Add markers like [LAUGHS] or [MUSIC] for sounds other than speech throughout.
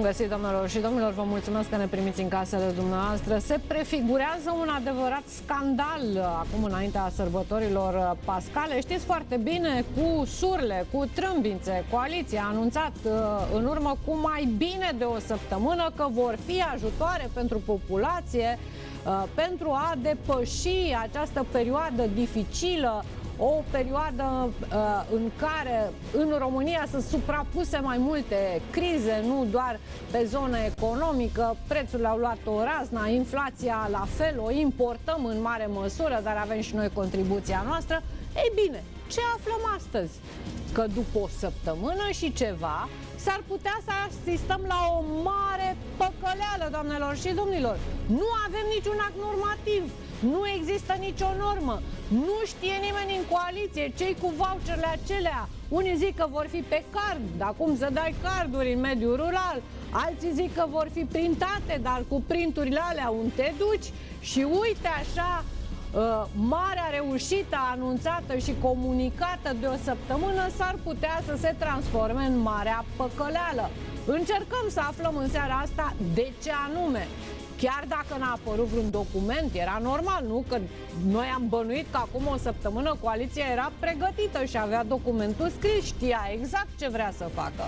Bun găsit, domnilor și domnilor, vă mulțumesc că ne primiți în casele dumneavoastră. Se prefigurează un adevărat scandal acum înaintea sărbătorilor pascale. Știți foarte bine, cu surle, cu trâmbințe, coaliția a anunțat uh, în urmă cu mai bine de o săptămână că vor fi ajutoare pentru populație uh, pentru a depăși această perioadă dificilă o perioadă uh, în care în România sunt suprapuse mai multe crize, nu doar pe zonă economică, prețurile au luat o razna, inflația la fel, o importăm în mare măsură, dar avem și noi contribuția noastră. Ei bine, ce aflăm astăzi? Că după o săptămână și ceva, s-ar putea să asistăm la o mare păcăleală, doamnelor și domnilor. Nu avem niciun act normativ, nu există nicio normă, nu știe nimeni în coaliție cei cu voucherele acelea. Unii zic că vor fi pe card, dar cum să dai carduri în mediul rural? Alții zic că vor fi printate, dar cu printurile alea unde te duci și uite așa Uh, marea reușită anunțată și comunicată de o săptămână s-ar putea să se transforme în marea păcăleală. Încercăm să aflăm în seara asta de ce anume. Chiar dacă n-a apărut vreun document, era normal, nu? Că noi am bănuit că acum o săptămână coaliția era pregătită și avea documentul scris, știa exact ce vrea să facă.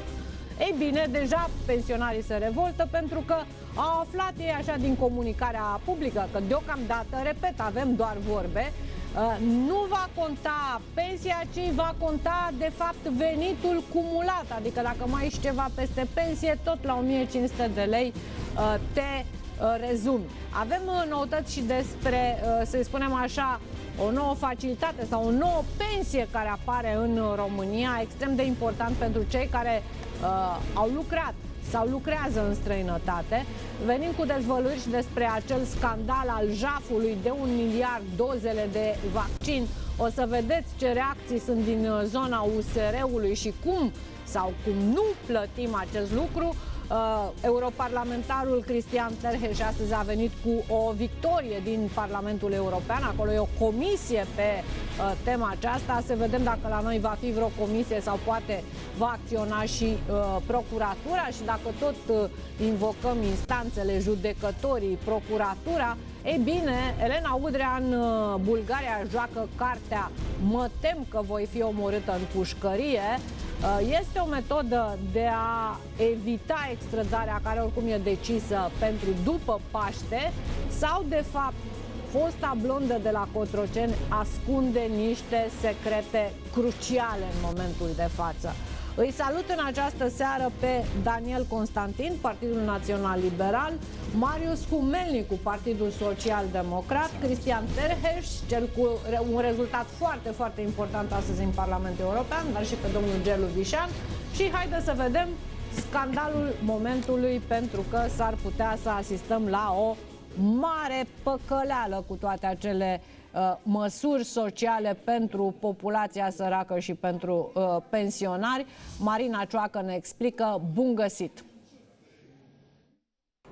Ei bine, deja pensionarii se revoltă pentru că au aflat ei așa din comunicarea publică că deocamdată, repet, avem doar vorbe, uh, nu va conta pensia, ci va conta de fapt venitul cumulat, adică dacă mai ești ceva peste pensie, tot la 1500 de lei uh, te uh, rezumi. Avem noutăți și despre, să spunem așa, o nouă facilitate sau o nouă pensie care apare în România, extrem de important pentru cei care uh, au lucrat sau lucrează în străinătate. Venim cu dezvăluiri și despre acel scandal al jafului de un miliard dozele de vaccin. O să vedeți ce reacții sunt din uh, zona USR-ului și cum sau cum nu plătim acest lucru. Uh, europarlamentarul Cristian Terheș astăzi a venit cu o victorie din Parlamentul European. Acolo e o comisie pe uh, tema aceasta. Să vedem dacă la noi va fi vreo comisie sau poate va acționa și uh, procuratura și dacă tot uh, invocăm instanțele, judecătorii, procuratura, ei bine, Elena Udrea în uh, Bulgaria joacă cartea Mă tem că voi fi omorâtă în pușcărie. Uh, este o metodă de a evita extrădarea care oricum e decisă pentru după Paște sau de fapt fosta blondă de la Cotroceni ascunde niște secrete cruciale în momentul de față. Îi salut în această seară pe Daniel Constantin, Partidul Național Liberal, Marius Humelnicu, Partidul Social Democrat, Cristian Terheș, cel cu un rezultat foarte, foarte important astăzi în Parlamentul European, dar și pe domnul Gelu Vișan. Și haideți să vedem scandalul momentului, pentru că s-ar putea să asistăm la o mare păcăleală cu toate acele uh, măsuri sociale pentru populația săracă și pentru uh, pensionari. Marina Cioacă ne explică. Bun găsit!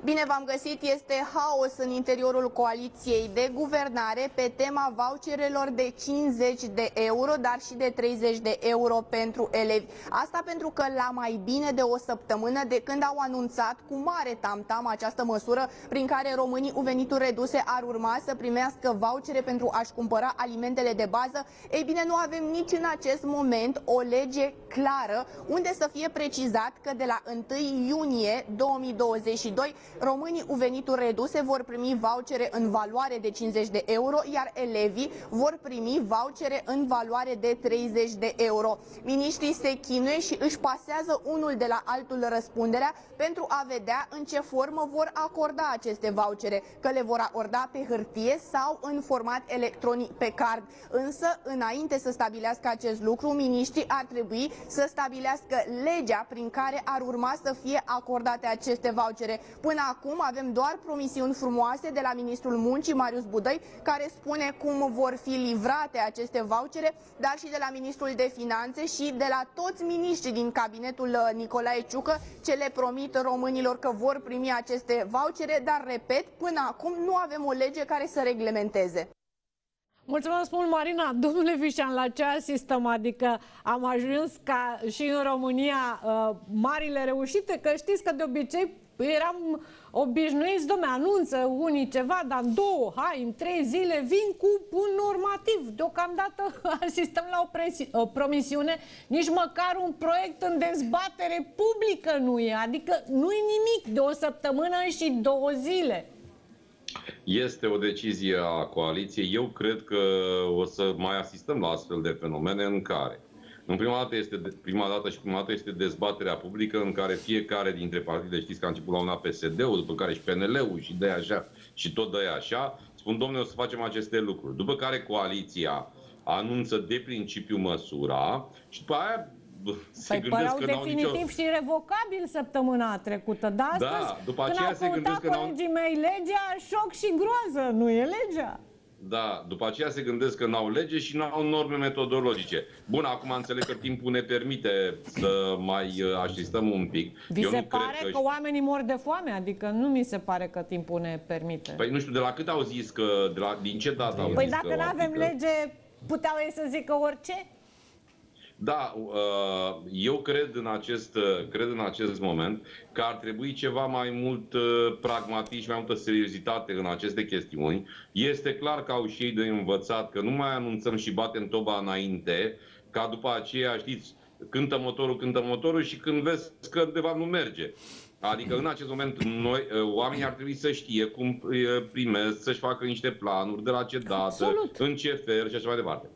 Bine v-am găsit, este haos în interiorul coaliției de guvernare pe tema voucherelor de 50 de euro, dar și de 30 de euro pentru elevi. Asta pentru că la mai bine de o săptămână de când au anunțat cu mare tamtam -tam această măsură prin care românii cu venituri reduse ar urma să primească vouchere pentru a-și cumpăra alimentele de bază, ei bine nu avem nici în acest moment o lege clară unde să fie precizat că de la 1 iunie 2022 românii cu venituri reduse vor primi vouchere în valoare de 50 de euro, iar elevii vor primi vouchere în valoare de 30 de euro. Ministrii se chinuie și își pasează unul de la altul răspunderea pentru a vedea în ce formă vor acorda aceste vouchere, că le vor acorda pe hârtie sau în format electronic pe card. Însă, înainte să stabilească acest lucru, ministrii ar trebui să stabilească legea prin care ar urma să fie acordate aceste vouchere. Până acum avem doar promisiuni frumoase de la ministrul muncii, Marius Budăi, care spune cum vor fi livrate aceste vouchere, dar și de la ministrul de finanțe și de la toți miniștrii din cabinetul uh, Nicolae Ciucă, ce le promit românilor că vor primi aceste vouchere, dar, repet, până acum nu avem o lege care să reglementeze. Mulțumesc mult, Marina. Domnule Vișan, la ce asistăm? Adică am ajuns ca și în România uh, marile reușite, că știți că de obicei eram obișnuiți, domne, anunță unii ceva, dar în două, hai, în trei zile vin cu un normativ. Deocamdată [LAUGHS] asistăm la o, o promisiune, nici măcar un proiect în dezbatere publică nu e, adică nu e nimic de o săptămână și două zile. Este o decizie a coaliției. Eu cred că o să mai asistăm la astfel de fenomene în care în prima dată, este, prima dată și prima dată este dezbaterea publică în care fiecare dintre partide, știți că a început la una PSD-ul, după care și PNL-ul și de așa și tot de așa, spun, domnule, o să facem aceste lucruri. După care coaliția anunță de principiu măsura și după aia se păi gândesc că definitiv nicio... și revocabil săptămâna trecută, da? Astăzi, da, după aceea se gândesc că colegii mei legea, șoc și groază, nu e legea. Da, după aceea se gândesc că n-au lege și n-au norme metodologice. Bun, acum înțeleg că timpul ne permite să mai uh, asistăm un pic. Vi Eu se nu pare cred că, că oamenii mor de foame? Adică nu mi se pare că timpul ne permite. Păi nu știu, de la cât au zis că, de la, din ce dată au păi zis dacă nu avem adică... lege, puteau ei să zică orice? Da, uh, eu cred în, acest, uh, cred în acest moment că ar trebui ceva mai mult uh, pragmatism, mai multă seriozitate în aceste chestiuni. Este clar că au și ei de învățat că nu mai anunțăm și batem toba înainte, ca după aceea, știți, cântă motorul, cântă motorul și când vezi că de fapt nu merge. Adică în acest moment noi, oamenii ar trebui să știe cum primesc, să-și facă niște planuri, de la ce dată, Absolut. în ce fel și așa mai departe.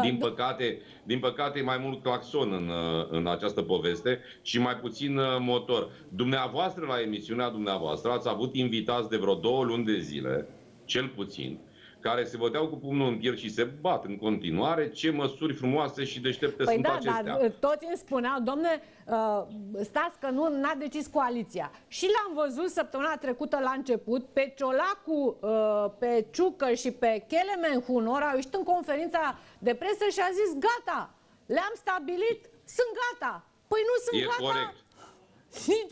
Din păcate, din păcate, e mai mult claxon în, în această poveste și mai puțin uh, motor. Dumneavoastră, la emisiunea dumneavoastră, ați avut invitați de vreo două luni de zile, cel puțin, care se băteau cu pumnul în piept și se bat în continuare, ce măsuri frumoase și deștepte păi sunt da, acestea. Dar toți îmi spuneau, domne, uh, stați că nu n-a decis coaliția. Și l-am văzut săptămâna trecută la început, pe Ciolacu, uh, pe Ciucă și pe Kelemen Hunor au ieșit în conferința de presă și a zis, gata, le-am stabilit, sunt gata. Păi nu sunt e gata. Corect.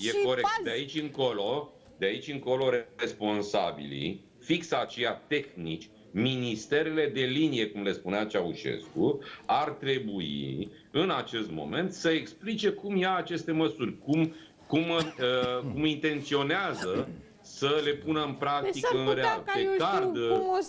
[LAUGHS] e corect. De aici încolo, de aici încolo responsabilii, fix aceia tehnici, ministerele de linie, cum le spunea Ceaușescu, ar trebui în acest moment să explice cum ia aceste măsuri, cum, cum, uh, cum intenționează să le pună în practică deci în real. Pe card,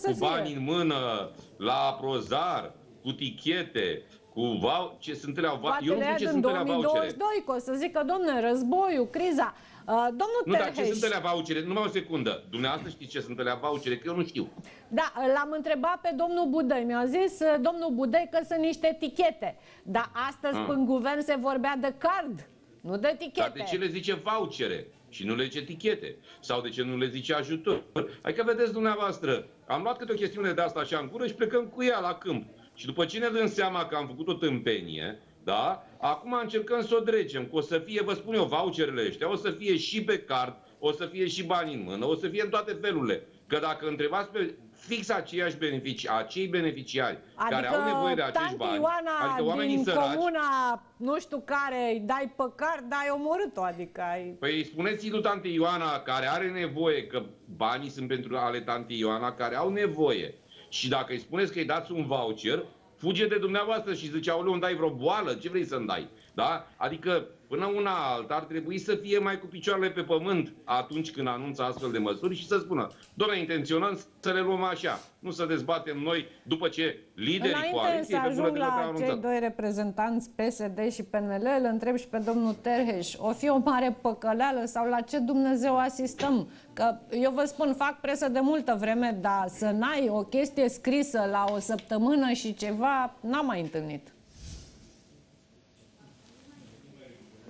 cu bani fie. în mână, la prozar, cu tichete, cu vau, ce sunt alea, eu nu știu ce sunt alea vouchere. 2022, că o să zică, domnule, războiul, criza, Uh, domnul nu, Terheș... dar ce sunt alea vouchere? Numai o secundă. Dumneavoastră știți ce sunt alea vouchere? Că eu nu știu. Da, l-am întrebat pe domnul Budăi. Mi-a zis uh, domnul Budăi că sunt niște etichete. Dar astăzi ah. în guvern se vorbea de card, nu de etichete. Dar de ce le zice vouchere? Și nu le zice etichete. Sau de ce nu le zice ajutor? Adică vedeți dumneavoastră, am luat câte o chestiune de asta așa în gură și plecăm cu ea la câmp. Și după ce ne dăm seama că am făcut o tâmpenie, da? Acum încercăm să o dregem, că o să fie, vă spun eu, voucherele ăștia, o să fie și pe card, o să fie și bani în mână, o să fie în toate felurile. Că dacă întrebați pe fix aceiași beneficii, acei beneficiari adică care au nevoie de acești bani, Ioana adică oamenii din săraci, comuna, nu știu care, îi dai pe card, dai omorât-o, adică ai... Păi spuneți lui tante Ioana, care are nevoie, că banii sunt pentru ale tante Ioana, care au nevoie. Și dacă îi spuneți că îi dați un voucher, fuge de dumneavoastră și zice, aoleu, îmi dai vreo boală, ce vrei să-mi dai? Da? Adică, până una alta, ar trebui să fie mai cu picioarele pe pământ atunci când anunță astfel de măsuri și să spună, doamne, intenționăm să le luăm așa, nu să dezbatem noi după ce liderii Înainte coaliției... Înainte să ajung la cei doi reprezentanți PSD și PNL, îl întreb și pe domnul Terheș, o fi o mare păcăleală sau la ce Dumnezeu asistăm? Că eu vă spun, fac presă de multă vreme, dar să n-ai o chestie scrisă la o săptămână și ceva, n-am mai întâlnit.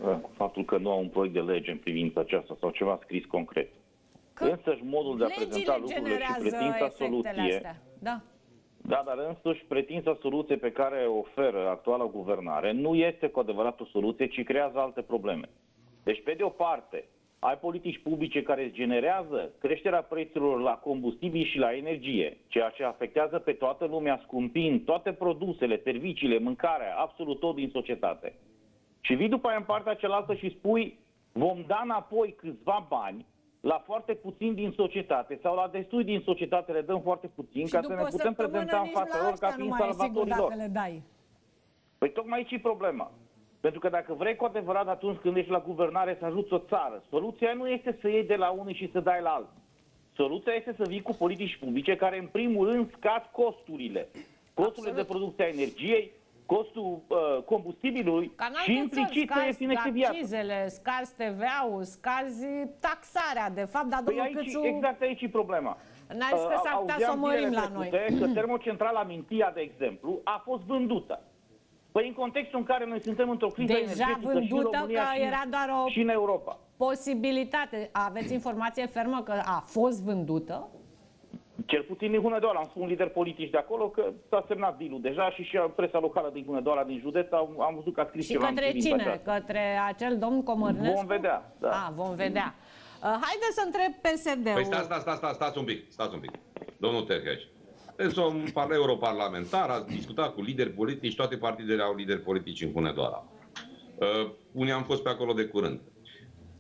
Cu faptul că nu au un proiect de lege în privința aceasta sau ceva scris concret. Că Însăși modul de a prezenta lucrurile și pretința soluție... Astea. Da. Da, dar însuși pretința soluție pe care o oferă actuala guvernare nu este cu adevărat o soluție, ci creează alte probleme. Deci, pe de o parte, ai politici publice care generează creșterea prețurilor la combustibil și la energie, ceea ce afectează pe toată lumea, scumpind toate produsele, serviciile, mâncarea, absolut tot din societate. Și vii după aia în partea cealaltă și spui vom da înapoi câțiva bani la foarte puțin din societate sau la destui din societate le dăm foarte puțin și ca să ne putem prezenta în fața lor ca fiind salvatorii lor. Le dai. Păi tocmai aici e problema. Pentru că dacă vrei cu adevărat atunci când ești la guvernare să ajuți o țară, soluția nu este să iei de la unul și să dai la altul. Soluția este să vii cu politici publice care în primul rând scad costurile. Costurile Absolut. de producție a energiei, costul uh, combustibilului și implicit să ieftinește viața. Accizele, scazi TVA-ul, scazi taxarea, de fapt, dar păi aici, Câțu... Exact aici e problema. N-ai zis că s-ar putea să o mărim la noi. Că termocentrala Mintia, de exemplu, a fost vândută. Păi în contextul în care noi suntem într-o criză Deja vândută și în România că era doar o și în Europa. posibilitate. Aveți informație fermă că a fost vândută? Cel puțin din Hunedoara. Am spus un lider politic de acolo că s-a semnat deal deja și și presa locală din Hunedoara, din județ, am, am văzut că a scris și ceva către cine? Aceasta. Către acel domn Comărnescu? Vom vedea, da. Ah, vom vedea. Uh, haideți să întreb PSD-ul. Păi stați, stați, stați, stați, stați un pic, stați un pic. Domnul Terheș, este un europarlamentar, a discutat cu lideri politici, toate partidele au lideri politici în Hunedoara. Uh, unii am fost pe acolo de curând.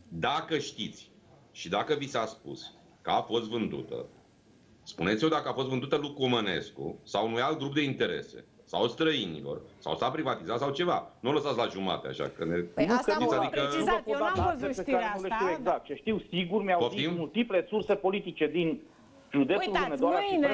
Dacă știți și dacă vi s-a spus că a fost vândută, spuneți-o dacă a fost vândută lui Cumănescu sau unui alt grup de interese sau străinilor, sau s-a privatizat sau ceva. Nu o lăsați la jumate, așa că ne... Păi nu asta am adică... precizat, eu n-am văzut știrea asta. Nu știu exact. Ce știu sigur, mi-au zis multiple surse politice din județul Uitați, Hunedoara mâine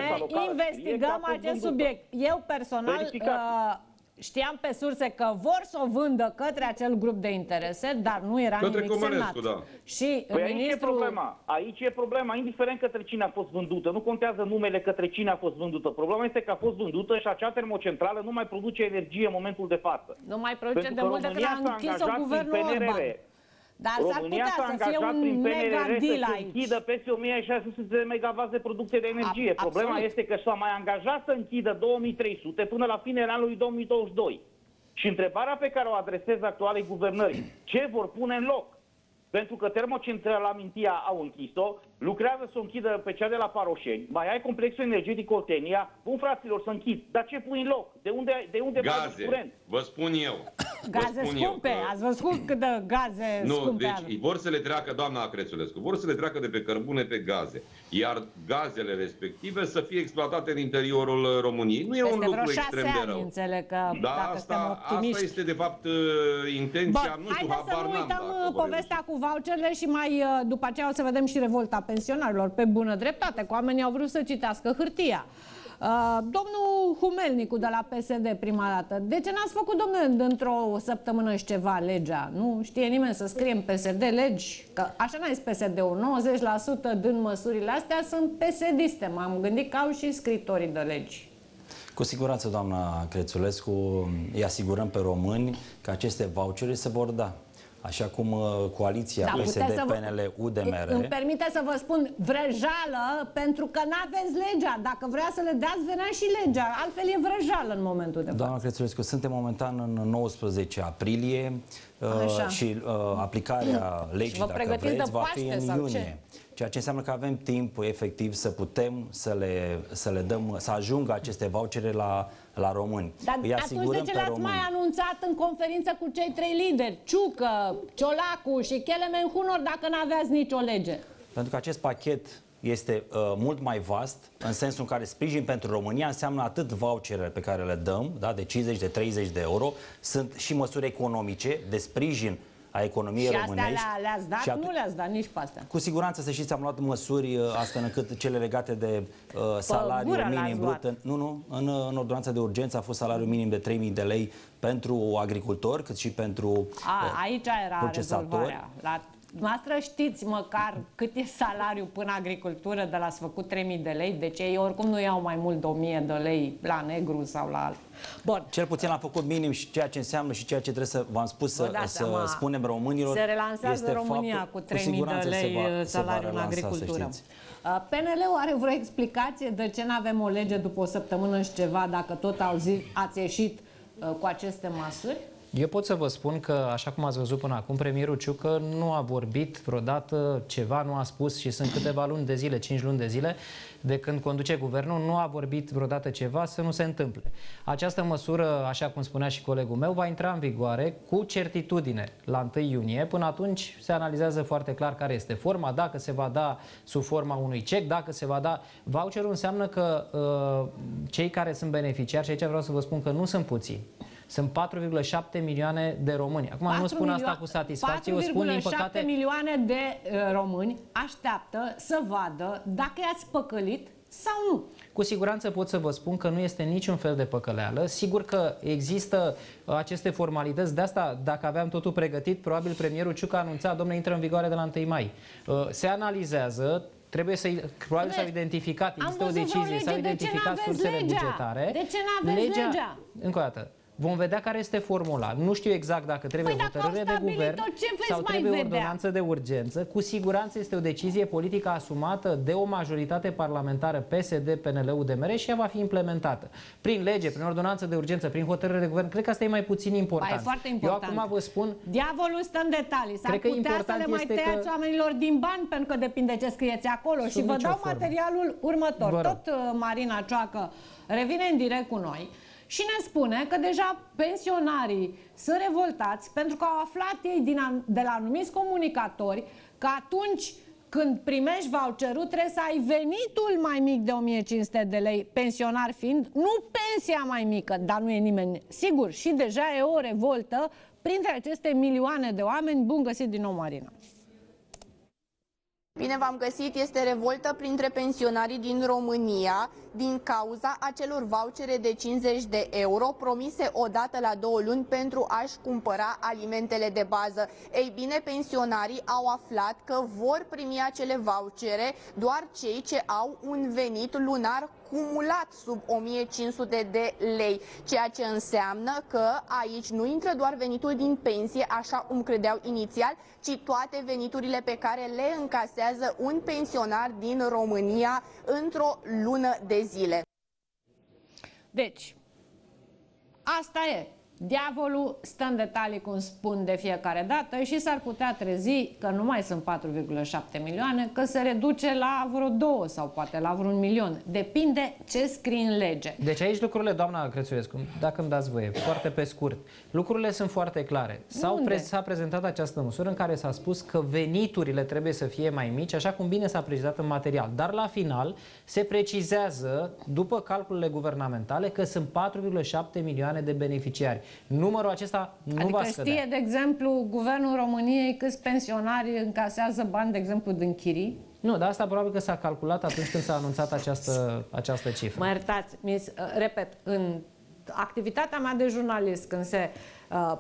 investigăm acest subiect. Eu personal uh, știam pe surse că vor să o vândă către acel grup de interese, dar nu era către nimic semnat. Da. Și păi ministrul... aici e problema. Aici e problema, indiferent către cine a fost vândută. Nu contează numele către cine a fost vândută. Problema este că a fost vândută și acea termocentrală nu mai produce energie în momentul de față. Nu mai produce Pentru de mult de când a închis-o guvernul Orban. Dar România s-a angajat prin PNRR să se închidă peste 1600 de megawatts de producție de energie. A, Problema absolut. este că s-a mai angajat să închidă 2300 până la finele anului 2022. Și întrebarea pe care o adresez actualei guvernări, ce vor pune în loc? Pentru că termocentrala Mintia au închis-o, lucrează să o închidă pe cea de la Paroșeni, mai ai complexul energetic Oltenia, bun fraților să închid, dar ce pui în loc? De unde, de unde gaze, curent? Vă spun eu. Gaze spun scumpe, eu că... ați văzut cât de gaze nu, scumpe deci vor să le treacă, doamna Crețulescu, vor să le treacă de pe cărbune pe gaze, iar gazele respective să fie exploatate în interiorul României. Nu e Peste un lucru extrem de rău. înțeleg că da, dacă asta, asta este de fapt uh, intenția, Bun, nu știu, habar să nu uităm uh, povestea cu voucherele și mai uh, după aceea o să vedem și revolta pensionarilor pe bună dreptate, cu oamenii au vrut să citească hârtia. Uh, domnul Humelnicu de la PSD prima dată, de ce n-ați făcut, domnule, într-o săptămână și ceva legea? Nu știe nimeni să scrie în PSD legi? Că așa n-ai PSD-ul, 90% din măsurile astea sunt PSD-iste. M-am gândit că au și scritorii de legi. Cu siguranță, doamna Crețulescu, îi asigurăm pe români că aceste vouchere se vor da. Așa cum uh, coaliția da, PSD, PNL, UDMR... Îmi permite să vă spun vrăjală pentru că nu aveți legea. Dacă vrea să le dați, venea și legea. Altfel e vrăjală în momentul de față. Doamna Crețulescu, suntem momentan în 19 aprilie uh, și uh, aplicarea [CLEARS THROAT] legii, dacă vreți, va fi în iunie. Ce? Ceea ce înseamnă că avem timp efectiv să putem să le, să le dăm, să ajungă aceste vouchere la, la români. Dar Îi atunci de ce l-ați mai anunțat în conferință cu cei trei lideri? Ciucă, Ciolacu și Chelemen Hunor dacă nu aveați nicio lege? Pentru că acest pachet este uh, mult mai vast, în sensul în care sprijin pentru România înseamnă atât voucherele pe care le dăm, da, de 50, de 30 de euro, sunt și măsuri economice de sprijin a economiei și românești. Și astea le-ați dat? Și nu le-ați dat nici pe astea. Cu siguranță, să știți, am luat măsuri uh, astfel încât cele legate de uh, salariu minim brut. În, nu, nu, în, în ordonanța de urgență a fost salariu minim de 3.000 de lei pentru agricultori, cât și pentru a, uh, aici era procesatori. La Noastră știți măcar cât e salariul până agricultură de la făcut 3.000 de lei, deci ei oricum nu iau mai mult de 1.000 de lei la negru sau la alt. Bun. Cel puțin l-am făcut minim și ceea ce înseamnă și ceea ce trebuie să, v-am spus, să, să seama, spunem românilor. Se relansează este România faptul, cu 3.000 de lei va, salariu în agricultură. Uh, PNL-ul are vreo explicație de ce nu avem o lege după o săptămână și ceva, dacă tot au zi, ați ieșit uh, cu aceste măsuri? Eu pot să vă spun că, așa cum ați văzut până acum, premierul Ciucă nu a vorbit vreodată ceva, nu a spus și sunt câteva luni de zile, cinci luni de zile, de când conduce guvernul, nu a vorbit vreodată ceva să nu se întâmple. Această măsură, așa cum spunea și colegul meu, va intra în vigoare cu certitudine la 1 iunie. Până atunci se analizează foarte clar care este forma, dacă se va da sub forma unui cec, dacă se va da... Voucherul înseamnă că uh, cei care sunt beneficiari, și aici vreau să vă spun că nu sunt puțini, sunt 4,7 milioane de români. Acum nu spun asta cu satisfacție, o spun din păcate... milioane de uh, români așteaptă să vadă dacă i-ați păcălit sau nu. Cu siguranță pot să vă spun că nu este niciun fel de păcăleală. Sigur că există uh, aceste formalități. De asta, dacă aveam totul pregătit, probabil premierul Ciucă a anunțat, domnule, intră în vigoare de la 1 mai. Uh, se analizează, trebuie să probabil s-au identificat, există o decizie, s-au identificat sursele legea? bugetare. De ce nu aveți legea? legea? Încă o dată, Vom vedea care este formula. Nu știu exact dacă trebuie păi hotărâre de guvern sau trebuie vedea? ordonanță de urgență. Cu siguranță este o decizie politică asumată de o majoritate parlamentară PSD, PNL, UDMR și ea va fi implementată. Prin lege, prin ordonanță de urgență, prin hotărâre de guvern. Cred că asta e mai puțin important. Ba, e foarte important. Eu acum vă spun... Diavolul stă în detalii. S-ar putea să le mai tăiați că... oamenilor din bani pentru că depinde ce scrieți acolo. Sunt și vă dau formă. materialul următor. Tot uh, Marina Cioacă revine în direct cu noi și ne spune că deja pensionarii sunt revoltați pentru că au aflat ei din, de la anumiți comunicatori că atunci când primești voucherul trebuie să ai venitul mai mic de 1500 de lei, pensionar fiind, nu pensia mai mică, dar nu e nimeni sigur. Și deja e o revoltă printre aceste milioane de oameni. Bun găsit din nou, Marina! Bine v-am găsit, este revoltă printre pensionarii din România din cauza acelor vouchere de 50 de euro promise odată la două luni pentru a-și cumpăra alimentele de bază. Ei bine, pensionarii au aflat că vor primi acele vouchere doar cei ce au un venit lunar cumulat sub 1500 de lei, ceea ce înseamnă că aici nu intră doar venitul din pensie, așa cum credeau inițial, ci toate veniturile pe care le încasează un pensionar din România într-o lună de zile. Deci, asta e. Diavolul stă în detalii, cum spun de fiecare dată, și s-ar putea trezi că nu mai sunt 4,7 milioane, că se reduce la vreo 2 sau poate la vreun milion. Depinde ce scrie în lege. Deci aici lucrurile, doamna Crețulescu, dacă îmi dați voie, foarte pe scurt, lucrurile sunt foarte clare. S-a pre prezentat această măsură în care s-a spus că veniturile trebuie să fie mai mici, așa cum bine s-a precizat în material. Dar la final se precizează, după calculele guvernamentale, că sunt 4,7 milioane de beneficiari numărul acesta nu adică va scădea. știe, de exemplu, Guvernul României câți pensionari încasează bani, de exemplu, din chirii? Nu, dar asta probabil că s-a calculat atunci când s-a anunțat această, această cifră. Mă iertați, mis, uh, repet, în activitatea mea de jurnalist, când se uh,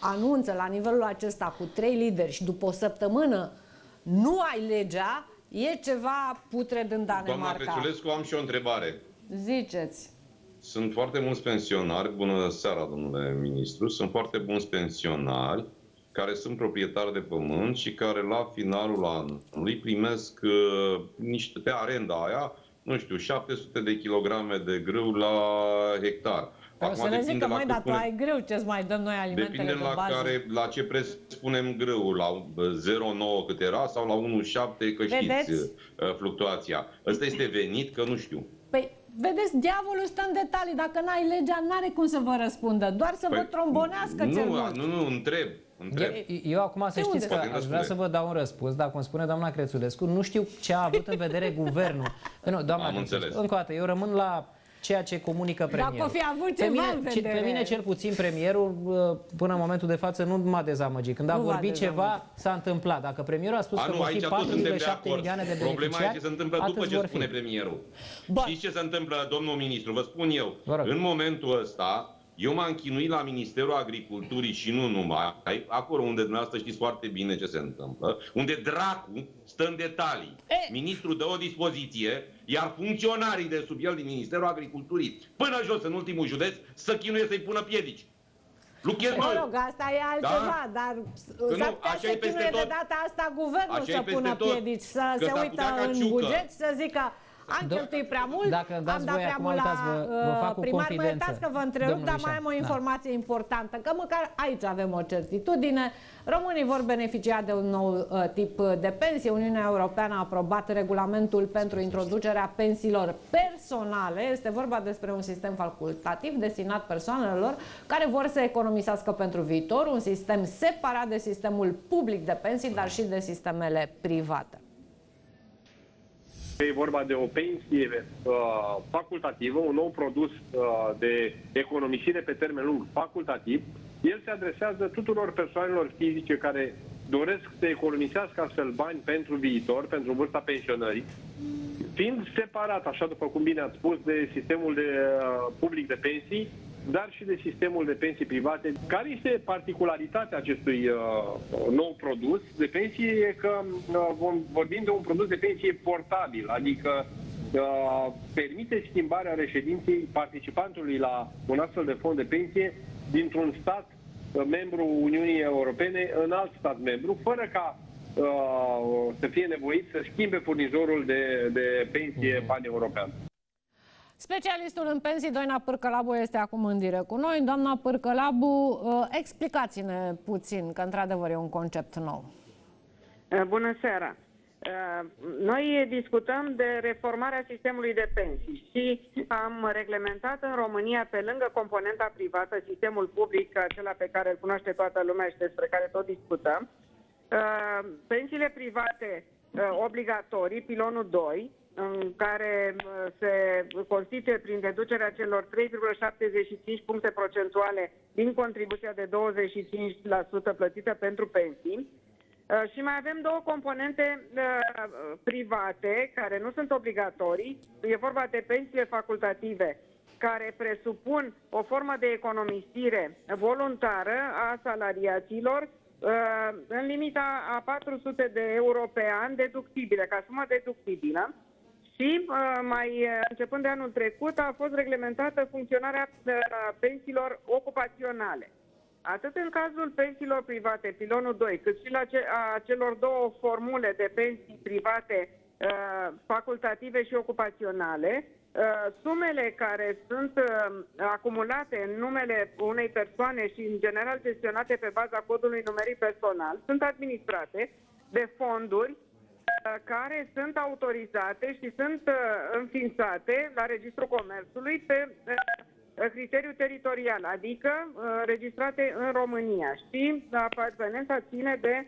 anunță la nivelul acesta cu trei lideri și după o săptămână nu ai legea, e ceva putred în Danemarca. Doamna Crețulescu, am și o întrebare. Ziceți. Sunt foarte mulți pensionari, bună seara, domnule ministru, sunt foarte mulți pensionari care sunt proprietari de pământ și care la finalul anului primesc uh, niște, pe arenda aia, nu știu, 700 de kilograme de grâu la hectar. Acum să ne zică, mai, dar tu ai greu, ce mai dăm noi alimentele Depinde de la, bază. care, la ce preț spunem grâu, la 0,9 cât era sau la 1,7 că știți Vedeți? Uh, fluctuația. Ăsta este venit, că nu știu. Păi Vedeți, diavolul stă în detalii. Dacă n-ai legea, n-are cum să vă răspundă. Doar să păi, vă trombonească nu, cel mult. Nu, nu, întreb. întreb. Eu, eu acum să de știți unde? că aș vrea să vă dau un răspuns, dar cum spune doamna Crețulescu, nu știu ce a avut în vedere [LAUGHS] guvernul. Nu, doamna Am Crețulescu, înțeles. încă o dată, eu rămân la ceea ce comunică premierul. Dacă o fi avut ceva pe mine, în vedere. pe mine cel puțin premierul până în momentul de față nu m-a dezamăgit. Când nu a vorbit ceva, s-a întâmplat. Dacă premierul a spus a, că vor fi 4,7 milioane de Problema e ce se întâmplă după ce spune premierul. Bun. Știți ce se întâmplă, domnul ministru? Vă spun eu. În momentul ăsta, eu m-am chinuit la Ministerul Agriculturii și nu numai, acolo unde dumneavoastră știți foarte bine ce se întâmplă, unde dracu stă în detalii. E. Ministrul dă o dispoziție, iar funcționarii de sub el din Ministerul Agriculturii, până jos în ultimul județ, să chinuie să-i pună piedici. Luchez mă rog, asta e altceva, da? dar s-ar putea să chinuie de data asta guvernul așa să pună tot. piedici, să se uită în buget și să zică am cheltuit prea mult, Dacă am dat prea mult la vă, vă fac primar. Mă iertați că vă întrerup, dar mai am o da. informație da. importantă, că măcar aici avem o certitudine. Românii vor beneficia de un nou uh, tip de pensie. Uniunea Europeană a aprobat regulamentul pentru introducerea pensiilor personale. Este vorba despre un sistem facultativ destinat persoanelor care vor să economisească pentru viitor, un sistem separat de sistemul public de pensii, dar și de sistemele private. E vorba de o pensie uh, facultativă, un nou produs uh, de economisire pe termen lung facultativ. El se adresează tuturor persoanelor fizice care doresc să economisească astfel bani pentru viitor, pentru vârsta pensionării, fiind separat, așa după cum bine ați spus, de sistemul de uh, public de pensii, dar și de sistemul de pensii private. Care este particularitatea acestui uh, nou produs de pensie? E că uh, vom, vorbim de un produs de pensie portabil, adică uh, permite schimbarea reședinței participantului la un astfel de fond de pensie dintr-un stat uh, membru Uniunii Europene în alt stat membru, fără ca uh, să fie nevoit să schimbe furnizorul de, de pensie mhm. pan-european. Specialistul în pensii, Doina Pârcălabu, este acum în direct cu noi. Doamna Pârcălabu, uh, explicați-ne puțin, că într-adevăr e un concept nou. Uh, bună seara! Uh, noi discutăm de reformarea sistemului de pensii și am reglementat în România, pe lângă componenta privată, sistemul public, acela pe care îl cunoaște toată lumea și despre care tot discutăm, pensiile private obligatorii, pilonul 2, în care se constituie prin deducerea celor 3,75 puncte procentuale din contribuția de 25% plătită pentru pensii. Uh, și mai avem două componente uh, private care nu sunt obligatorii. E vorba de pensiile facultative care presupun o formă de economisire voluntară a salariaților uh, în limita a 400 de euro pe an deductibile, ca sumă deductibilă și uh, mai uh, începând de anul trecut a fost reglementată funcționarea uh, pensiilor ocupaționale. Atât în cazul pensiilor private, pilonul 2, cât și la ce, a celor două formule de pensii private uh, facultative și ocupaționale, uh, sumele care sunt uh, acumulate în numele unei persoane și în general gestionate pe baza codului numeric personal sunt administrate de fonduri care sunt autorizate și sunt uh, înființate la Registrul Comerțului pe uh, criteriu teritorial, adică uh, registrate în România și apartenența ține de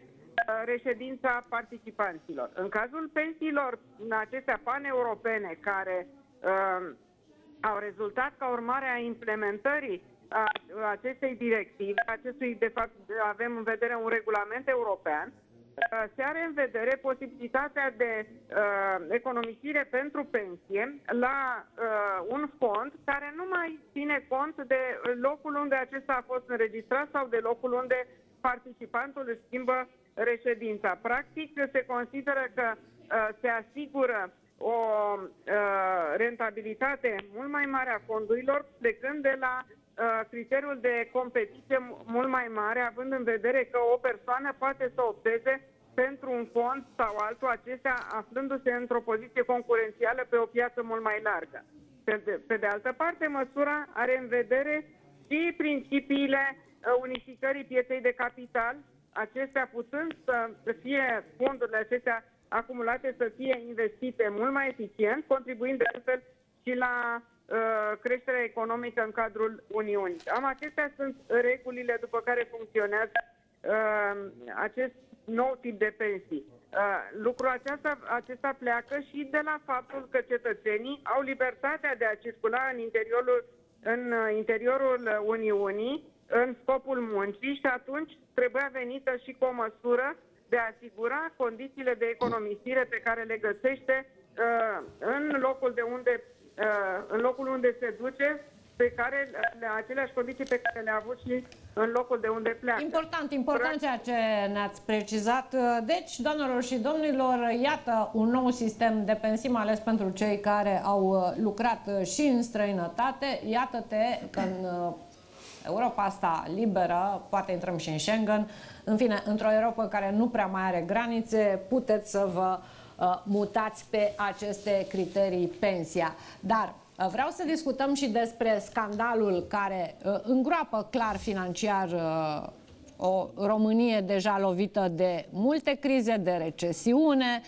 reședința participanților. În cazul pensiilor acestea paneuropene care uh, au rezultat ca urmare a implementării a acestei directive, acestui, de fapt, avem în vedere un regulament european, Uh, se are în vedere posibilitatea de uh, economisire pentru pensie la uh, un fond care nu mai ține cont de locul unde acesta a fost înregistrat sau de locul unde participantul își schimbă reședința. Practic, se consideră că uh, se asigură o uh, rentabilitate mult mai mare a fondurilor, plecând de la uh, criteriul de competiție mult mai mare, având în vedere că o persoană poate să opteze pentru un fond sau altul, acestea aflându-se într-o poziție concurențială pe o piață mult mai largă. Pe de, pe de altă parte, măsura are în vedere și principiile uh, unificării pieței de capital, acestea putând să fie fondurile acestea acumulate să fie investite mult mai eficient, contribuind de altfel și la uh, creșterea economică în cadrul Uniunii. Am acestea sunt regulile după care funcționează uh, acest nou tip de pensii. Uh, lucrul acesta, acesta pleacă și de la faptul că cetățenii au libertatea de a circula în interiorul, în uh, interiorul Uniunii în scopul muncii și atunci trebuia venită și cu o măsură de a asigura condițiile de economisire pe care le găsește uh, în locul de unde uh, în locul unde se duce pe care, aceleași condiții pe care le-a avut și în locul de unde pleacă. Important, important ceea ce ne-ați precizat. Deci, doamnelor și domnilor, iată un nou sistem de pensii, mai ales pentru cei care au lucrat și în străinătate. Iată-te că în uh, Europa asta liberă, poate intrăm și în Schengen, în fine, într-o Europa care nu prea mai are granițe, puteți să vă mutați pe aceste criterii pensia. Dar Vreau să discutăm și despre scandalul care îngroapă clar financiar o Românie deja lovită de multe crize, de recesiune.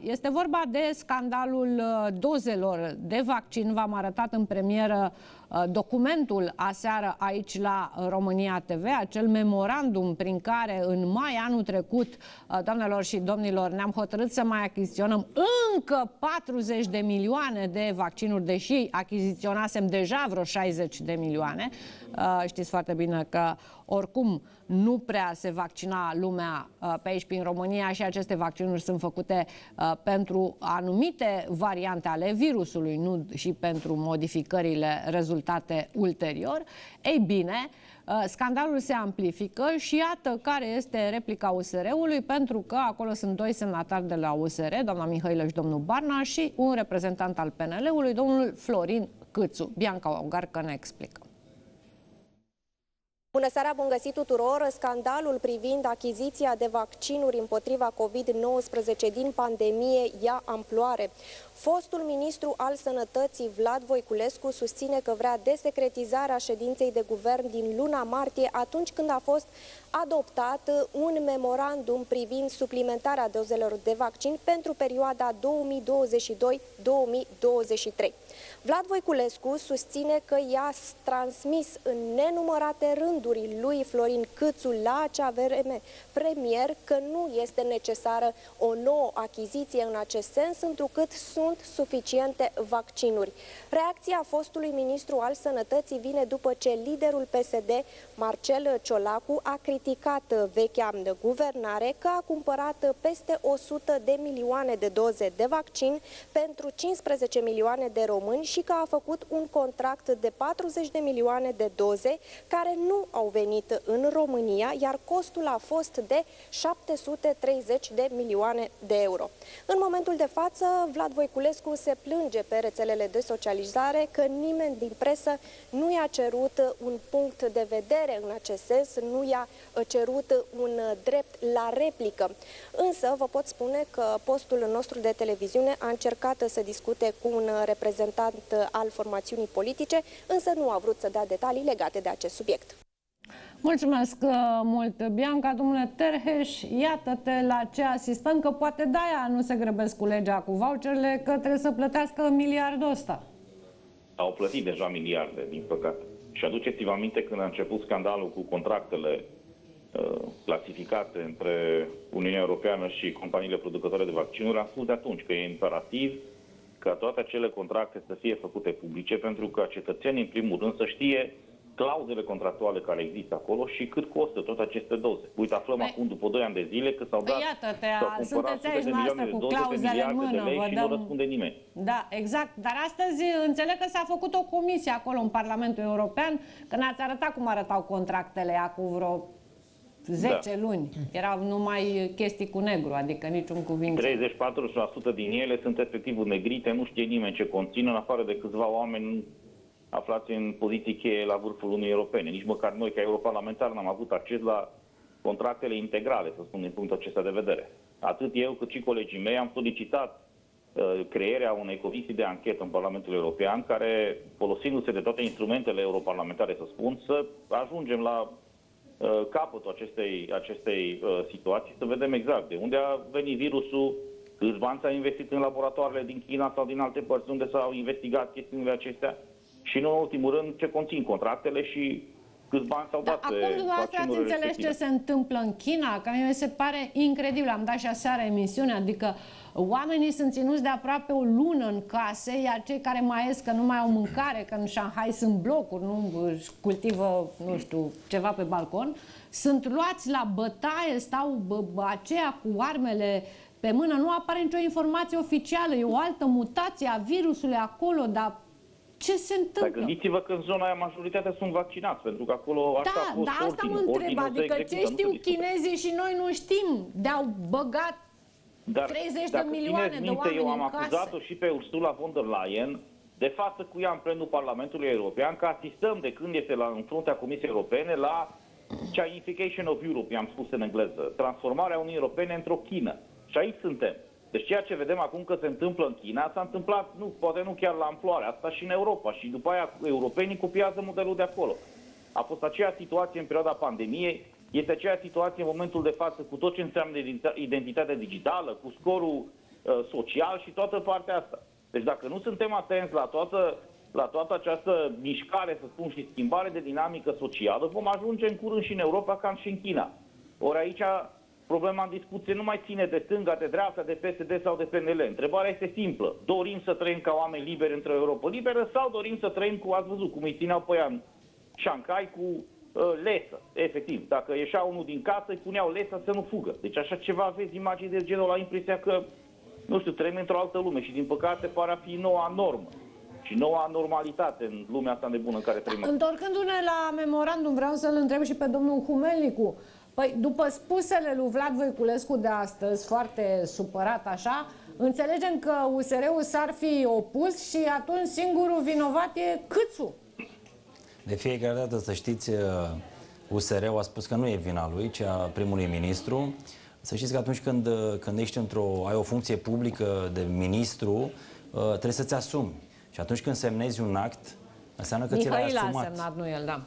Este vorba de scandalul dozelor de vaccin. V-am arătat în premieră Uh, documentul aseară aici la România TV, acel memorandum prin care în mai anul trecut, uh, doamnelor și domnilor, ne-am hotărât să mai achiziționăm încă 40 de milioane de vaccinuri, deși achiziționasem deja vreo 60 de milioane. Uh, știți foarte bine că oricum nu prea se vaccina lumea pe aici, prin România și aceste vaccinuri sunt făcute pentru anumite variante ale virusului, nu și pentru modificările rezultate rezultate ulterior. Ei bine, uh, scandalul se amplifică și iată care este replica USR-ului, pentru că acolo sunt doi semnatari de la USR, doamna Mihailă și domnul Barna, și un reprezentant al PNL-ului, domnul Florin Câțu. Bianca Ogarcă ne explică. Bună seara, bun găsit tuturor! Scandalul privind achiziția de vaccinuri împotriva COVID-19 din pandemie ia amploare. Fostul ministru al sănătății Vlad Voiculescu susține că vrea desecretizarea ședinței de guvern din luna martie atunci când a fost adoptat un memorandum privind suplimentarea dozelor de vaccin pentru perioada 2022-2023. Vlad Voiculescu susține că i-a transmis în nenumărate rânduri lui Florin Câțu la acea vreme premier că nu este necesară o nouă achiziție în acest sens, întrucât sunt suficiente vaccinuri. Reacția fostului ministru al sănătății vine după ce liderul PSD, Marcel Ciolacu, a criticat vechea guvernare că a cumpărat peste 100 de milioane de doze de vaccin pentru 15 milioane de români și că a făcut un contract de 40 de milioane de doze care nu au venit în România, iar costul a fost de 730 de milioane de euro. În momentul de față, Vlad Voiculescu se plânge pe rețelele de socializare că nimeni din presă nu i-a cerut un punct de vedere în acest sens, nu i-a cerut un drept la replică. Însă vă pot spune că postul nostru de televiziune a încercat să discute cu un reprezentant al formațiunii politice, însă nu a vrut să dea detalii legate de acest subiect. Mulțumesc uh, mult, Bianca. Domnule Terheș, iată-te la ce asistăm, că poate de-aia nu se grăbesc cu legea cu voucherele, că trebuie să plătească miliardul ăsta. Au plătit deja miliarde, din păcate. Și aduceți-vă aminte când a început scandalul cu contractele uh, clasificate între Uniunea Europeană și companiile producătoare de vaccinuri, am spus de atunci că e imperativ ca toate acele contracte să fie făcute publice, pentru ca cetățenii, în primul rând, să știe clauzele contractuale care există acolo și cât costă toate aceste doze. Uite, aflăm păi, acum, după 2 ani de zile, că s-au păi dat, iată te, sunteți aici de milioane de doze clauzele în mână, de lei și dăm... nu răspunde nimeni. Da, exact. Dar astăzi înțeleg că s-a făcut o comisie acolo în Parlamentul European, că ne-ați arătat cum arătau contractele acum vreo 10 da. luni. Erau numai chestii cu negru, adică niciun cuvânt. 30-40% din ele sunt efectiv negrite, nu știe nimeni ce conțin, în afară de câțiva oameni aflați în poziții cheie la vârful Uniunii Europene. Nici măcar noi, ca europarlamentari, n-am avut acces la contractele integrale, să spun din punctul acesta de vedere. Atât eu cât și colegii mei am solicitat uh, crearea unei comisii de anchetă în Parlamentul European, care, folosindu-se de toate instrumentele europarlamentare, să spun, să ajungem la uh, capătul acestei, acestei uh, situații, să vedem exact de unde a venit virusul, câți bani s-a investit în laboratoarele din China sau din alte părți unde s-au investigat chestiunile acestea, și nu în ultimul rând ce conțin contractele și câți bani s-au da, dat Acum dumneavoastră ați înțeles ce se întâmplă în China, că mi se pare incredibil. Am dat și aseară emisiune, adică oamenii sunt ținuți de aproape o lună în case, iar cei care mai ies că nu mai au mâncare, că în Shanghai sunt blocuri, nu își cultivă, nu știu, ceva pe balcon, sunt luați la bătaie, stau aceea cu armele pe mână, nu apare nicio informație oficială, e o altă mutație a virusului acolo, dar ce se întâmplă? Dar gândiți-vă că în zona aia majoritatea sunt vaccinați, pentru că acolo așa da, a fost Da, asta mă întreb, adică ce știu chinezii și noi nu știm, de-au băgat dar, 30 de milioane de minte, oameni eu am acuzat-o și pe Ursula von der Leyen de față cu ea în plenul Parlamentului European că asistăm de când este la, în fruntea Comisiei Europene la Chinification of Europe, i-am spus în engleză, transformarea Uniunii Europene într-o Chină. Și aici suntem. Deci ceea ce vedem acum că se întâmplă în China s-a întâmplat, nu, poate nu chiar la amploare, asta și în Europa. Și după aia europenii copiază modelul de acolo. A fost aceeași situație în perioada pandemiei, este aceeași situație în momentul de față cu tot ce înseamnă identitatea digitală, cu scorul uh, social și toată partea asta. Deci dacă nu suntem atenți la toată, la toată această mișcare, să spun, și schimbare de dinamică socială, vom ajunge în curând și în Europa ca și în China. Ori aici problema în discuție nu mai ține de stânga, de dreapta, de PSD sau de PNL. Întrebarea este simplă. Dorim să trăim ca oameni liberi într-o Europa liberă sau dorim să trăim cu, ați văzut, cum îi țineau pe ea în Shanghai cu uh, lesă, efectiv. Dacă ieșea unul din casă, îi puneau lesă să nu fugă. Deci așa ceva aveți imagini de genul la impresia că, nu știu, trăim într-o altă lume și din păcate pare a fi noua normă și noua normalitate în lumea asta nebună în care trăim. Întorcându-ne la memorandum, vreau să-l întreb și pe domnul Humelicu. Păi, după spusele lui Vlad Voiculescu de astăzi, foarte supărat așa, înțelegem că USR-ul s-ar fi opus și atunci singurul vinovat e Câțu. De fiecare dată, să știți, USR-ul a spus că nu e vina lui, ci a primului ministru. Să știți că atunci când, când ești într-o, ai o funcție publică de ministru, trebuie să-ți asumi. Și atunci când semnezi un act, înseamnă că Mihail ți l-ai asumat. a semnat, nu el, da.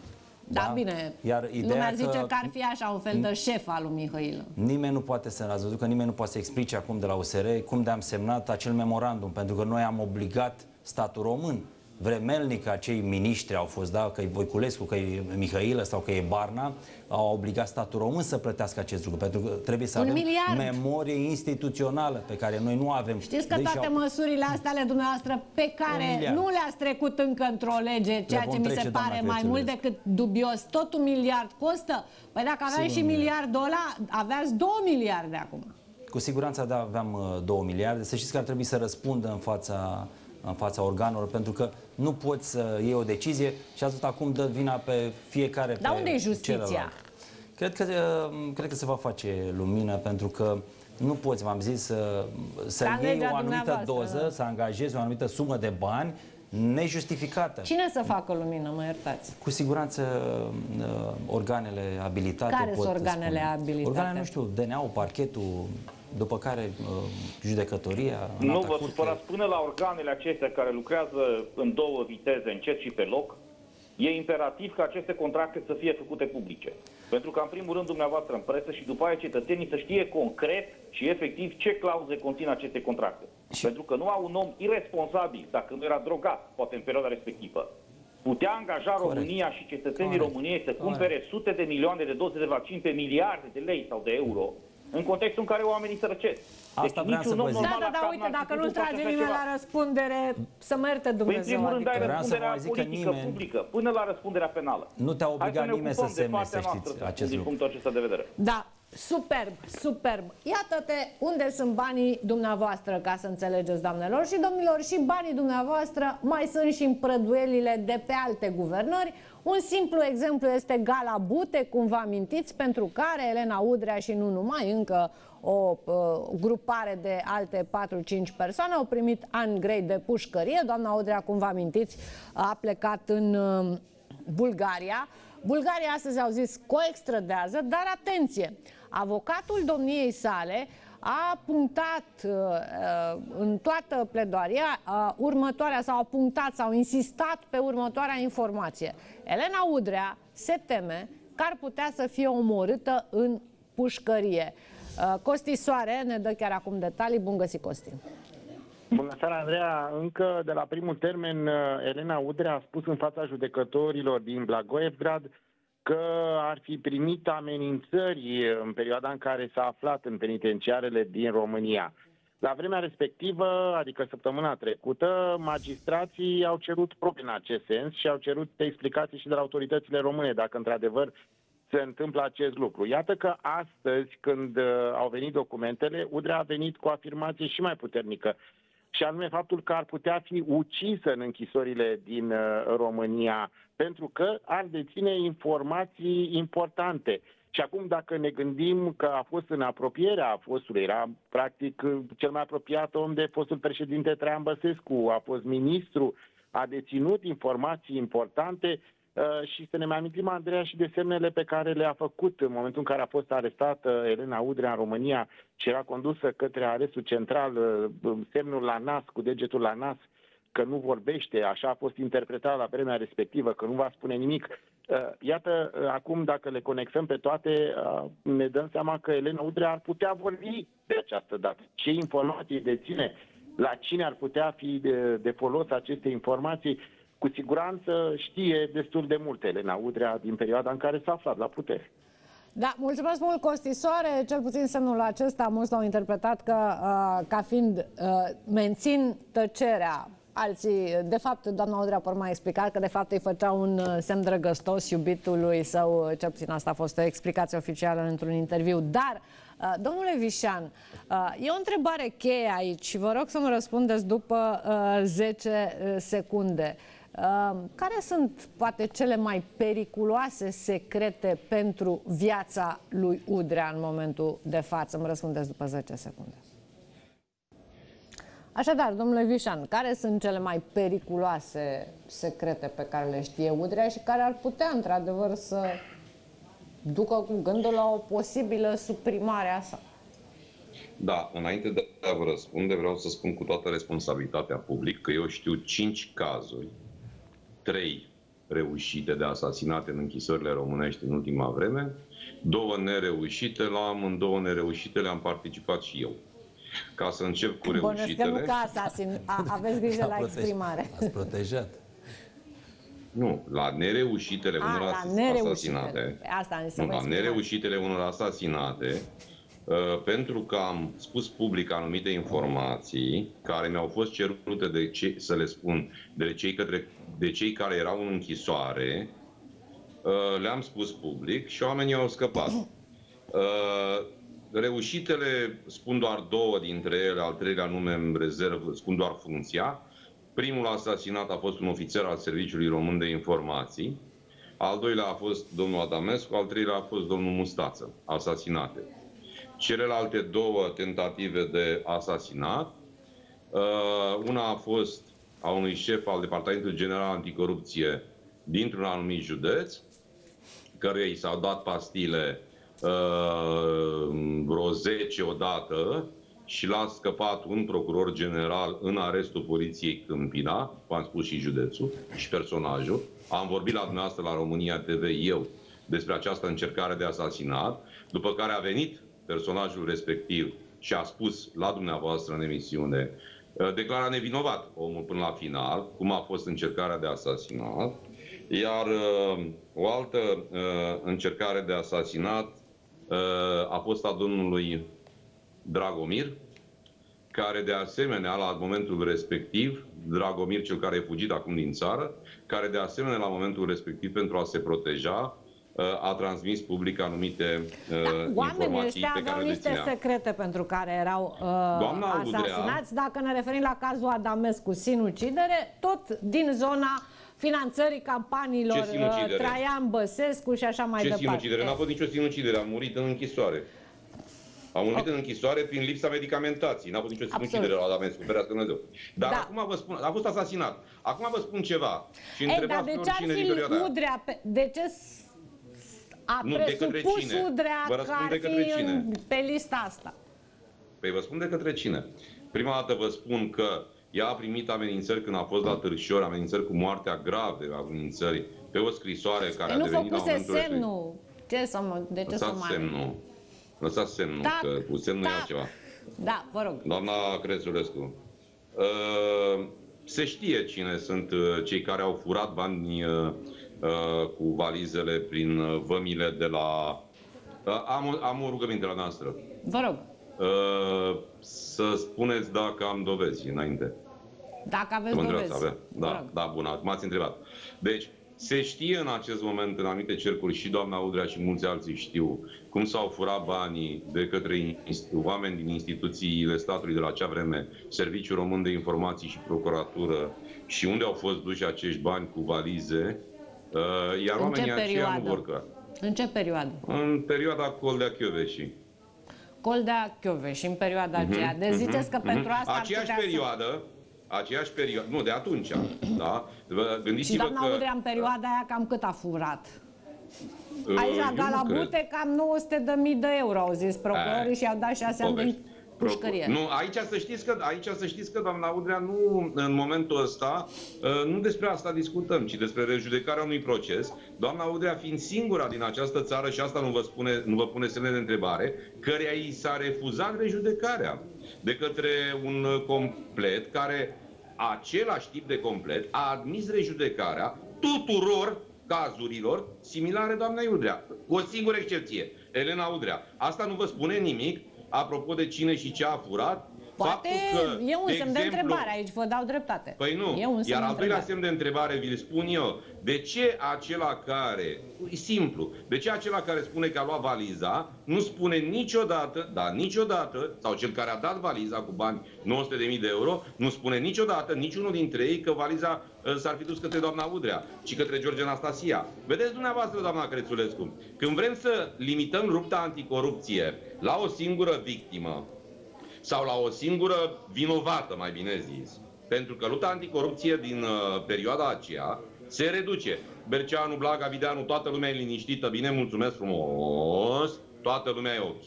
Da, da bine. Iar ideea Lumea zice că, că ar fi așa un fel de șef al lui Mihail. Nimeni nu poate să, ați văzut că nimeni nu poate să explice acum de la USR cum de-am semnat acel memorandum, pentru că noi am obligat statul român vremelnic acei miniștri au fost, da, că e Voiculescu, că e Mihailă sau că e Barna, au obligat statul român să plătească acest lucru, pentru că trebuie să Un avem miliard. memorie instituțională pe care noi nu avem. Știți că toate au... măsurile astea ale dumneavoastră pe care nu le-ați trecut încă într-o lege, ceea ce mi se pare mai mult decât dubios, tot un miliard costă? Păi dacă aveai și miliardul ăla, aveați două miliarde acum. Cu siguranță da, aveam uh, două miliarde. Să știți că ar trebui să răspundă în fața în fața organelor, pentru că nu poți să iei o decizie și atât acum dă vina pe fiecare Dar unde e justiția? Cred că, cred că se va face lumină, pentru că nu poți, v-am zis, să, să iei o anumită doză, să angajezi o anumită sumă de bani nejustificată. Cine să facă lumină, mă iertați? Cu siguranță uh, organele abilitate Care pot sunt organele spune. abilitate? Organele, nu știu, DNA-ul, parchetul, după care uh, judecătoria... Nu vă supărați până la organele acestea care lucrează în două viteze, încet și pe loc, e imperativ ca aceste contracte să fie făcute publice. Pentru că, în primul rând, dumneavoastră în presă și după aia cetățenii să știe concret și efectiv ce clauze conțin aceste contracte. Și... Pentru că nu au un om irresponsabil, dacă nu era drogat, poate în perioada respectivă, putea angaja Corect. România și cetățenii Corect. României să cumpere Corect. sute de milioane de doze de vaccin pe miliarde de lei sau de euro, în contextul în care oamenii sărăcesc. Asta deci vreau să vă zic. Da, da, da, uite, dacă nu trage nimeni la răspundere, să mă ierte Dumnezeu. Păi, în primul rând, adică. ai răspunderea politică nimeni... publică, până la răspunderea penală. Nu te-a obligat nimeni să semne, să știți acest lucru. Din punctul acesta de vedere. Da, Superb, superb. Iată-te unde sunt banii dumneavoastră, ca să înțelegeți, doamnelor și domnilor, și banii dumneavoastră mai sunt și în prăduelile de pe alte guvernări. Un simplu exemplu este Gala Bute, cum vă amintiți, pentru care Elena Udrea și nu numai, încă o uh, grupare de alte 4-5 persoane au primit ani grei de pușcărie. Doamna Udrea, cum vă amintiți, a plecat în uh, Bulgaria. Bulgaria astăzi au zis coextradează, dar atenție, avocatul domniei sale a punctat uh, uh, în toată pledoaria uh, următoarea sau a punctat sau insistat pe următoarea informație. Elena Udrea se teme că ar putea să fie omorâtă în pușcărie. Uh, Costi Soare ne dă chiar acum detalii. Bun găsit, Costi! Bună seara, Andreea. Încă de la primul termen, uh, Elena Udrea a spus în fața judecătorilor din Blagoevgrad că ar fi primit amenințări în perioada în care s-a aflat în penitenciarele din România. La vremea respectivă, adică săptămâna trecută, magistrații au cerut probe în acest sens și au cerut explicații și de la autoritățile române, dacă într-adevăr se întâmplă acest lucru. Iată că astăzi, când uh, au venit documentele, Udrea a venit cu o afirmație și mai puternică, și anume faptul că ar putea fi ucisă în închisorile din uh, România, pentru că ar deține informații importante. Și acum, dacă ne gândim că a fost în apropierea fostului, era practic cel mai apropiat om de fostul președinte Traian Băsescu, a fost ministru, a deținut informații importante, Uh, și să ne mai amintim, Andreea, și de semnele pe care le-a făcut în momentul în care a fost arestată Elena Udrea în România și era condusă către arestul central, uh, semnul la nas, cu degetul la nas, că nu vorbește, așa a fost interpretat la vremea respectivă, că nu va spune nimic. Uh, iată, acum, dacă le conexăm pe toate, ne dăm seama că Elena Udrea ar putea vorbi de această dată. Ce informații deține, la cine ar putea fi de, de folos aceste informații, cu siguranță știe destul de multe Elena Udrea din perioada în care s-a aflat la putere. Da, mulțumesc mult, Costisoare. Cel puțin semnul acesta, mulți l-au interpretat că, uh, ca fiind uh, mențin tăcerea Alții, de fapt, doamna Udrea Porma a explicat că de fapt îi făcea un uh, semn drăgăstos iubitului său, uh, cel puțin asta a fost o explicație oficială într-un interviu. Dar, uh, domnule Vișan, e o întrebare cheie aici și vă rog să-mi răspundeți după 10 secunde. Care sunt, poate, cele mai periculoase secrete pentru viața lui Udrea în momentul de față? Îmi răspundeți după 10 secunde. Așadar, domnule Vișan, care sunt cele mai periculoase secrete pe care le știe Udrea și care ar putea, într-adevăr, să ducă cu gândul la o posibilă suprimare a sa? Da, înainte de a vă răspunde, vreau să spun cu toată responsabilitatea public că eu știu cinci cazuri, trei reușite de asasinate în închisorile românești în ultima vreme, două nereușite, la amândouă nereușite le-am participat și eu. Ca să încep cu reușitele... Bănuiesc că nu ca asasin. A, aveți grijă la exprimare. Ați protejat. Nu, la nereușitele A, unor la nereușitele. asasinate. Asta nu, la nereușitele unor asasinate, uh, pentru că am spus public anumite informații care mi-au fost cerute de ce, să le spun de cei, către, de cei care erau în închisoare, uh, le-am spus public și oamenii au scăpat. Uh, Reușitele, spun doar două dintre ele, al treilea nume în rezervă, spun doar funcția. Primul asasinat a fost un ofițer al Serviciului Român de Informații, al doilea a fost domnul Adamescu, al treilea a fost domnul Mustață, asasinate. Celelalte două tentative de asasinat, uh, una a fost a unui șef al Departamentului General Anticorupție dintr-un anumit județ, căruia i s-au dat pastile Uh, vreo 10 odată și l-a scăpat un procuror general în arestul poliției Câmpina, v-am spus și județul și personajul. Am vorbit la dumneavoastră la România TV eu despre această încercare de asasinat, după care a venit personajul respectiv și a spus la dumneavoastră în emisiune uh, declara nevinovat omul până la final, cum a fost încercarea de asasinat, iar uh, o altă uh, încercare de asasinat a fost a domnului Dragomir, care de asemenea, la momentul respectiv, Dragomir, cel care e fugit acum din țară, care de asemenea, la momentul respectiv, pentru a se proteja, a transmis public anumite da, informații pe care aveau niște deținea. secrete pentru care erau uh, asasinați. Dacă ne referim la cazul Adamescu, sinucidere, tot din zona finanțării campaniilor uh, Traian Băsescu și așa mai Ce departe. sinucidere? N-a fost nicio sinucidere, a murit în închisoare. A murit okay. în închisoare prin lipsa medicamentației. N-a fost nicio sinucidere la Adamescu, ferească Dumnezeu. Dar da. acum vă spun, a fost asasinat. Acum vă spun ceva. Și Ei, dar de ce ar fi Udrea, pe, de ce a nu, presupus de cine? Udrea vă că ar de către fi cine? În, pe lista asta? Păi vă spun de către cine. Prima dată vă spun că ea a primit amenințări când a fost la Târșor, amenințări cu moartea grave, amenințări pe o scrisoare care Ei, a devenit la momentul semnul. Ce să mă, de ce Lăsați să semnul. Lăsați semnul, da, că cu semnul da. e altceva. Da, vă rog. Doamna Crețulescu, uh, se știe cine sunt uh, cei care au furat bani uh, uh, cu valizele prin uh, vămile de la... Uh, am, am o rugăminte la noastră. Vă rog. Uh, să spuneți dacă am dovezi înainte. Dacă aveți dovezi. Avea. Da, da, bun, m-ați întrebat. Deci, se știe în acest moment, în anumite cercuri, și doamna Udrea și mulți alții știu, cum s-au furat banii de către oameni din instituțiile statului de la acea vreme, Serviciul Român de Informații și Procuratură, și unde au fost duși acești bani cu valize, uh, iar în oamenii aceia nu vor că. În ce perioadă? În perioada Coldea Chioveșii. Coldea Chioveși, în perioada uh-huh, aceea. Deci uh-huh, ziceți că uh-huh. pentru asta Aceeași ar perioadă, aceeași perioadă, nu, de atunci, [CLEARS THROAT] da? Gândiți-vă și doamna că... Udrea în perioada aia cam cât a furat? Aici la Galabute cam 900 de mii de euro, au zis procurorii și au dat 6 ani din pușcărie. Nu, aici să știți că, aici să știți că doamna Udrea, nu, în momentul ăsta, ă, nu despre asta discutăm, ci despre rejudecarea unui proces. Doamna Udrea fiind singura din această țară, și asta nu vă, spune, nu vă pune semne de întrebare, căreia i s-a refuzat rejudecarea de către un complet care, același tip de complet, a admis rejudecarea tuturor cazurilor similare doamnei Udrea. Cu o singură excepție, Elena Udrea. Asta nu vă spune nimic apropo de cine și ce a furat, Poate că, e un semn de, de întrebare aici, vă dau dreptate. Păi nu, e un iar al doilea semn de întrebare vi-l spun eu. De ce acela care, e simplu, de ce acela care spune că a luat valiza, nu spune niciodată, da, niciodată, sau cel care a dat valiza cu bani 900.000 de euro, nu spune niciodată, niciunul dintre ei, că valiza uh, s-ar fi dus către doamna Udrea, ci către George Anastasia. Vedeți dumneavoastră, doamna Crețulescu, când vrem să limităm lupta anticorupție la o singură victimă, sau la o singură vinovată, mai bine zis. Pentru că lupta anticorupție din uh, perioada aceea se reduce. Berceanu, Blaga, Videanu, toată lumea e liniștită, bine, mulțumesc frumos, toată lumea e ok,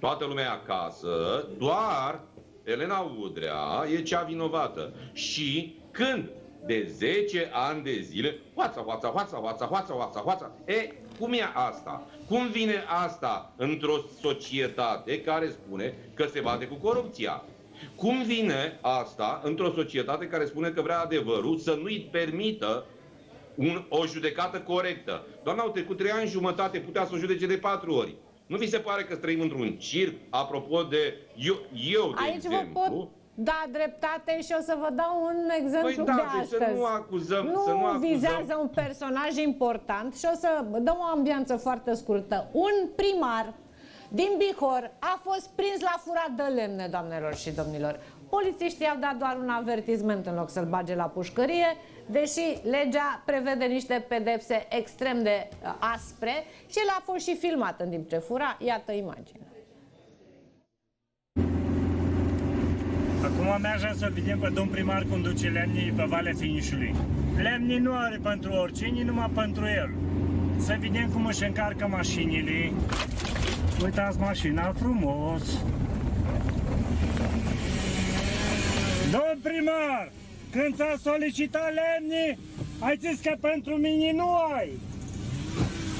toată lumea e acasă, doar Elena Udrea e cea vinovată. Și când de 10 ani de zile, hoața, hoața, hoața, hoața, hoața, hoața, hoața, e, cum e asta? Cum vine asta într-o societate care spune că se bate cu corupția? Cum vine asta într-o societate care spune că vrea adevărul să nu-i permită un, o judecată corectă? Doamna, au trecut trei ani jumătate, putea să o judece de patru ori. Nu vi se pare că trăim într-un circ, apropo de eu, eu de Aici exemplu, vă pot da dreptate și o să vă dau un exemplu păi da, de astăzi. Să nu acuzăm, nu să nu acuzăm. vizează un personaj important și o să dau o ambianță foarte scurtă. Un primar din Bihor a fost prins la furat de lemne, doamnelor și domnilor. Polițiștii au dat doar un avertizment în loc să-l bage la pușcărie, deși legea prevede niște pedepse extrem de uh, aspre și el a fost și filmat în timp ce fura. Iată imagine. Acum mergem să vedem pe domn primar cum duce lemnii pe Valea Finișului. Lemnii nu are pentru oricine, numai pentru el. Să vedem cum își încarcă mașinile. Uitați mașina frumos. Domn primar, când ți-a solicitat lemnii, ai zis că pentru mine nu ai.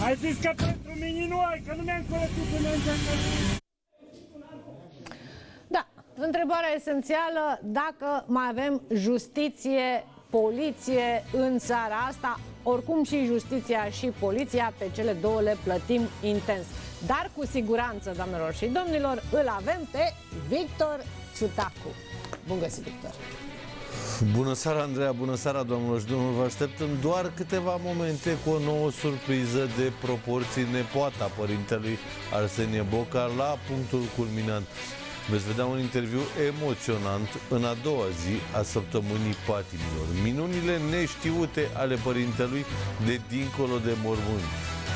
Ai zis că pentru mine nu ai, că nu mi-am curățit până în Întrebarea esențială, dacă mai avem justiție, poliție în țara asta, oricum și justiția și poliția, pe cele două le plătim intens. Dar cu siguranță, doamnelor și domnilor, îl avem pe Victor Ciutacu. Bun găsit, Victor! Bună seara, Andreea, bună seara, domnilor și domnilor. Vă așteptăm doar câteva momente cu o nouă surpriză de proporții nepoata părintelui Arsenie Boca la punctul culminant. Veți vedea un interviu emoționant în a doua zi a săptămânii patimilor. Minunile neștiute ale părintelui de dincolo de mormânt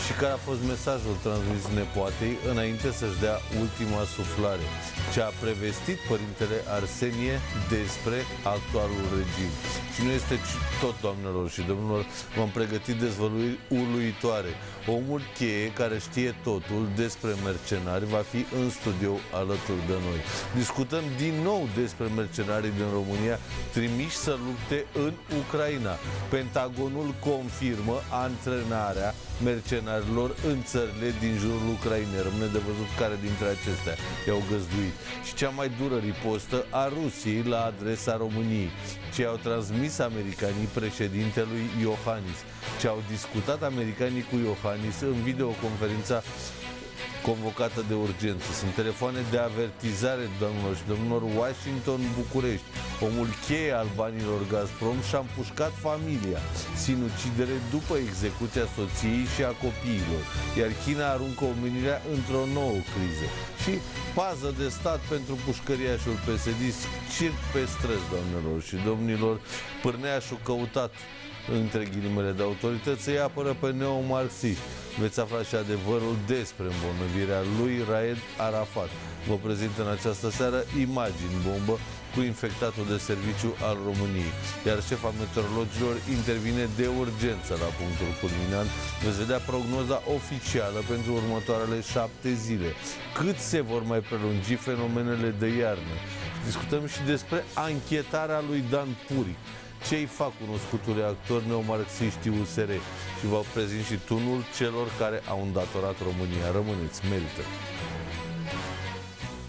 și care a fost mesajul transmis nepoatei înainte să-și dea ultima suflare, ce a prevestit părintele Arsenie despre actualul regim. Și nu este tot, doamnelor și domnilor, v-am pregătit dezvăluiri uluitoare. Omul cheie care știe totul despre mercenari va fi în studio alături de noi. Discutăm din nou despre mercenarii din România trimiși să lupte în Ucraina. Pentagonul confirmă antrenarea mercenarilor în țările din jurul Ucrainei. Rămâne de văzut care dintre acestea i-au găzduit. Și cea mai dură ripostă a Rusiei la adresa României, ce au transmis americanii președintelui Iohannis, ce au discutat americanii cu Iohannis în videoconferința convocată de urgență. Sunt telefoane de avertizare, domnilor și domnilor, Washington, București. Omul cheie al banilor Gazprom și-a împușcat familia. Sinucidere după execuția soției și a copiilor. Iar China aruncă omenirea într-o nouă criză. Și pază de stat pentru pușcăriașul PSD, circ pe străzi, doamnelor și domnilor, pârneașul căutat între ghilimele de autorități să-i apără pe neomarxiști. Veți afla și adevărul despre îmbolnăvirea lui Raed Arafat. Vă prezint în această seară imagini bombă cu infectatul de serviciu al României. Iar șefa meteorologilor intervine de urgență la punctul culminant. Veți vedea prognoza oficială pentru următoarele șapte zile. Cât se vor mai prelungi fenomenele de iarnă? Discutăm și despre anchetarea lui Dan Puric ce-i fac cunoscutului actor neomarxiștii USR și vă prezint și tunul celor care au îndatorat România. Rămâneți, merită!